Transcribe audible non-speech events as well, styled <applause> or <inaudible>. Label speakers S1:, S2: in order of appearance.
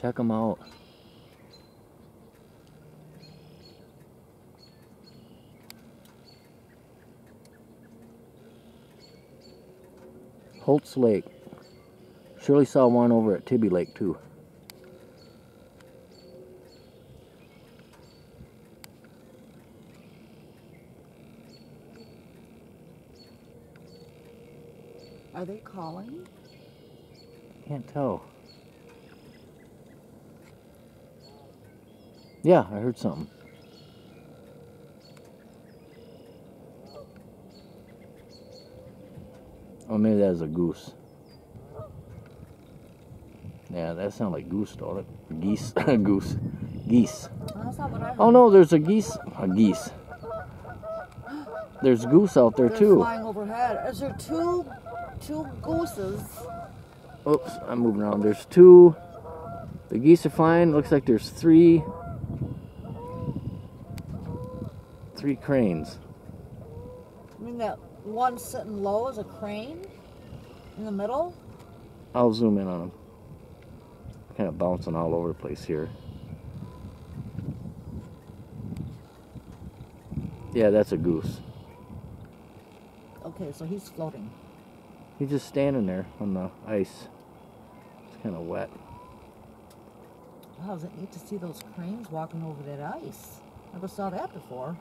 S1: Check them out. Holts Lake. Surely saw one over at Tibby Lake too.
S2: Are they calling?
S1: Can't tell. Yeah, I heard something. Oh, maybe that was a goose. Yeah, that sounded like goose, don't it? Geese. <laughs> goose. Geese.
S2: That's not what I heard.
S1: Oh no, there's a geese. A geese. There's goose out there
S2: They're
S1: too.
S2: flying overhead. Is there two, two gooses?
S1: Oops, I'm moving around. There's two. The geese are flying. Looks like there's three. Three cranes.
S2: I mean, that one sitting low is a crane in the middle.
S1: I'll zoom in on them. Kind of bouncing all over the place here. Yeah, that's a goose.
S2: Okay, so he's floating.
S1: He's just standing there on the ice. It's kind of wet.
S2: Wow, is it neat to see those cranes walking over that ice? Never saw that before.